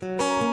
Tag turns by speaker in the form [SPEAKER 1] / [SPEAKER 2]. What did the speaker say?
[SPEAKER 1] Música